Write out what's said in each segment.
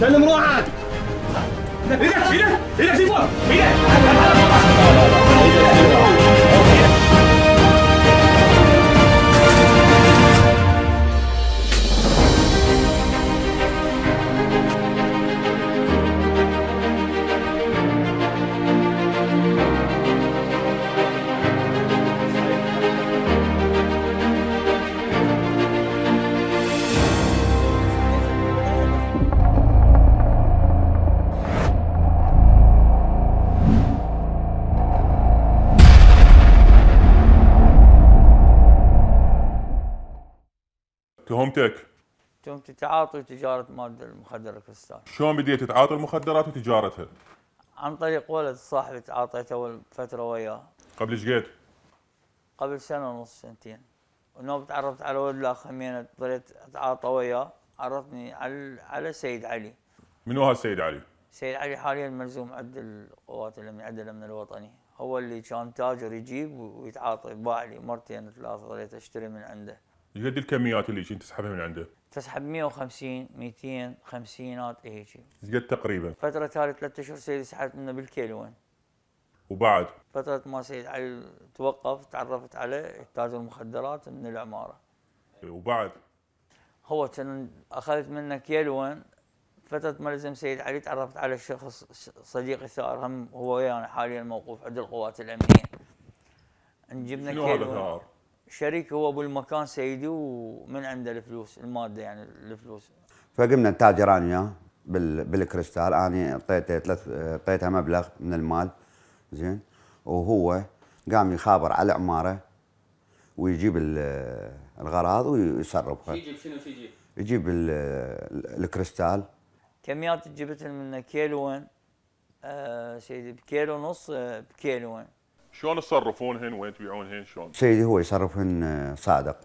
سلم روحك. إيدك إيدك إيدك فوق إيدك تهمتك. تهمتي تعاطي وتجاره ماده المخدر الكريستال شلون بديت تتعاطى المخدرات وتجارتها؟ عن طريق ولد صاحبي تعاطيته أول فترة وياه. قبل إيش قد قبل سنة ونص سنتين. ونوب تعرفت على ولد لا خمينة ضليت اتعاطى وياه عرفني على على سيد علي. منو هالسيد علي؟ سيد علي حاليا ملزوم عند القوات الامنيه عند الأمن الوطني. هو اللي كان تاجر يجيب ويتعاطى باع لي مرتين ثلاثة ضليت أشتري من عنده. قد الكميات اللي كنت تسحبها من عنده. تسحب 150 200 خمسينات هيك إيش قد تقريبا. فترة تالي ثلاثة أشهر سيدي سحبت منه بالكيلوين. وبعد؟ فترة ما سيد علي توقف تعرفت عليه تاجر مخدرات من العمارة. وبعد؟ هو كان أخذت منه كيلوين. فترة ما لزم سيد علي تعرفت على شخص صديقي ثار هم هو ويانا حاليا موقوف عند القوات الأمنية. نجيبنا شنو هذا كيلوين. ثار شريك هو بالمكان سيدي ومن عنده الفلوس المادة يعني الفلوس. فقمنا نتاجر أنا وياه بال- بالكريستال. أنا أعطيته ثلاث أعطيته مبلغ من المال. زين؟ وهو قام يخابر على عمارة ويجيب ال- الغراض ويصرفها يجيب شنو يجيب؟ يجيب ال- الكريستال. كميات جبت منه كيلوين آه سيدي بكيلو ونص آه بكيلوين شلون تصرفونهن وين تبيعونهن؟ شلون؟ سيدي هو يصرفهن صادق.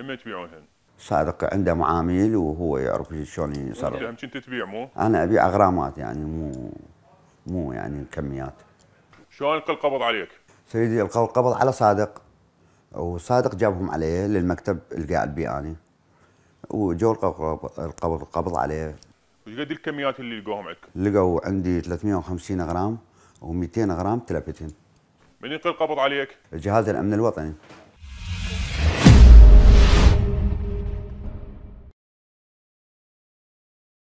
اما تبيعونهن؟ صادق عنده معامل وهو يعرف شلون انت يصرف هم كنت تبيع مو؟ أنا أبيع غرامات يعني مو مو يعني كميات. شلون القى القبض عليك؟ سيدي القوا القبض على صادق. وصادق جابهم عليه للمكتب اللي قاعد بيه اني وجو القبض القبض عليه. وايش قد الكميات اللي لقوهم عندك؟ لقوا عندي 350 غرام و200 غرام تلفتين من يلقى القبض عليك؟ جهاز الأمن الوطني.